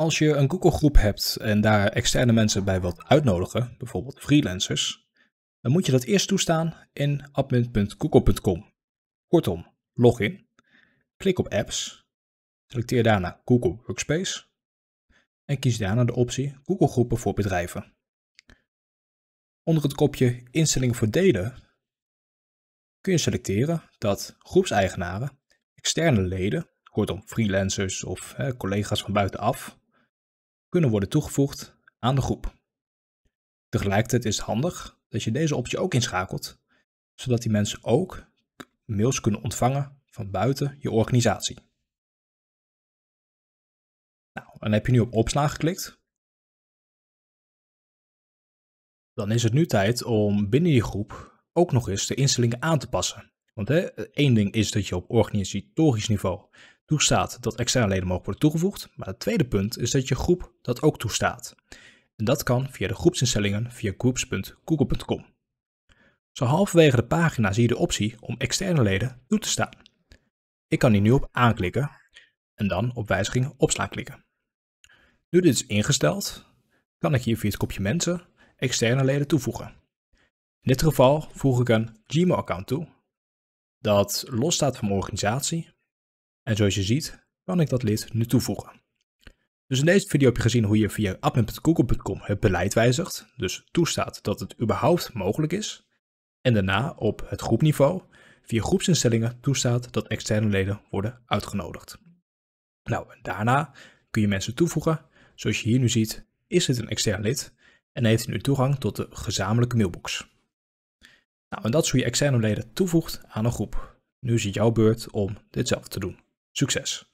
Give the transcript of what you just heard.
Als je een Google groep hebt en daar externe mensen bij wilt uitnodigen, bijvoorbeeld freelancers, dan moet je dat eerst toestaan in admin.google.com. Kortom, login, klik op apps, selecteer daarna Google Workspace en kies daarna de optie Google groepen voor bedrijven. Onder het kopje instellingen voor delen kun je selecteren dat groepseigenaren, externe leden, kortom freelancers of hè, collega's van buitenaf, kunnen worden toegevoegd aan de groep. Tegelijkertijd is het handig dat je deze optie ook inschakelt, zodat die mensen ook mails kunnen ontvangen van buiten je organisatie. Nou, dan heb je nu op opslaan geklikt. Dan is het nu tijd om binnen je groep ook nog eens de instellingen aan te passen. Want hè, één ding is dat je op organisatorisch niveau toestaat dat externe leden mogen worden toegevoegd. Maar het tweede punt is dat je groep dat ook toestaat. En dat kan via de groepsinstellingen via groups.google.com. Zo halverwege de pagina zie je de optie om externe leden toe te staan. Ik kan hier nu op aanklikken en dan op wijziging opslaan klikken. Nu dit is ingesteld, kan ik hier via het kopje mensen externe leden toevoegen. In dit geval voeg ik een Gmail-account toe dat losstaat van mijn organisatie en zoals je ziet, kan ik dat lid nu toevoegen. Dus in deze video heb je gezien hoe je via admin.google.com het beleid wijzigt, dus toestaat dat het überhaupt mogelijk is. En daarna op het groepniveau via groepsinstellingen toestaat dat externe leden worden uitgenodigd. Nou, daarna kun je mensen toevoegen. Zoals je hier nu ziet, is dit een extern lid en heeft hij nu toegang tot de gezamenlijke mailbox. Nou, en dat is hoe je externe leden toevoegt aan een groep. Nu is het jouw beurt om dit zelf te doen. Succes!